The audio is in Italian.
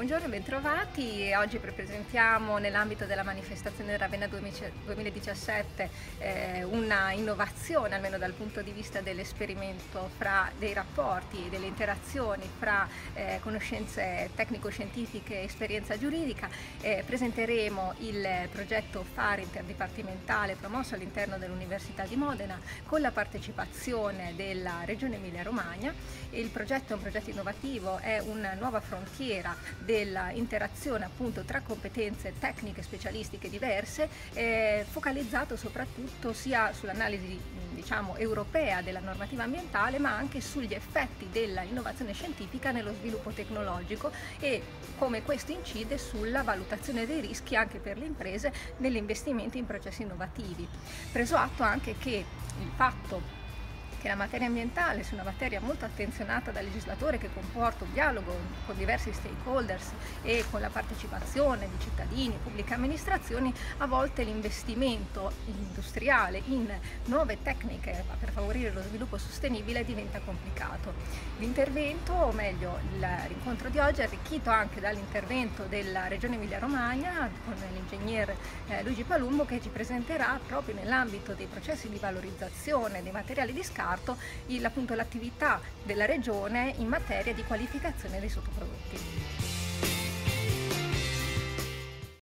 Buongiorno bentrovati. Oggi presentiamo nell'ambito della manifestazione Ravenna 2017 eh, una innovazione, almeno dal punto di vista dell'esperimento fra dei rapporti e delle interazioni fra eh, conoscenze tecnico-scientifiche e esperienza giuridica. Eh, presenteremo il progetto FAR interdipartimentale promosso all'interno dell'Università di Modena con la partecipazione della Regione Emilia-Romagna. Il progetto è un progetto innovativo, è una nuova frontiera dell'interazione appunto tra competenze tecniche specialistiche diverse, eh, focalizzato soprattutto sia sull'analisi diciamo, europea della normativa ambientale ma anche sugli effetti dell'innovazione scientifica nello sviluppo tecnologico e come questo incide sulla valutazione dei rischi anche per le imprese nell'investimento in processi innovativi. Preso atto anche che il fatto che la materia ambientale sia una materia molto attenzionata dal legislatore che comporta un dialogo con diversi stakeholders e con la partecipazione di cittadini, pubbliche amministrazioni, a volte l'investimento industriale in nuove tecniche per favorire lo sviluppo sostenibile diventa complicato. L'intervento, o meglio l'incontro di oggi, è arricchito anche dall'intervento della Regione Emilia-Romagna con l'ingegner eh, Luigi Palumbo che ci presenterà proprio nell'ambito dei processi di valorizzazione dei materiali di scarto scarto l'attività della Regione in materia di qualificazione dei sottoprodotti.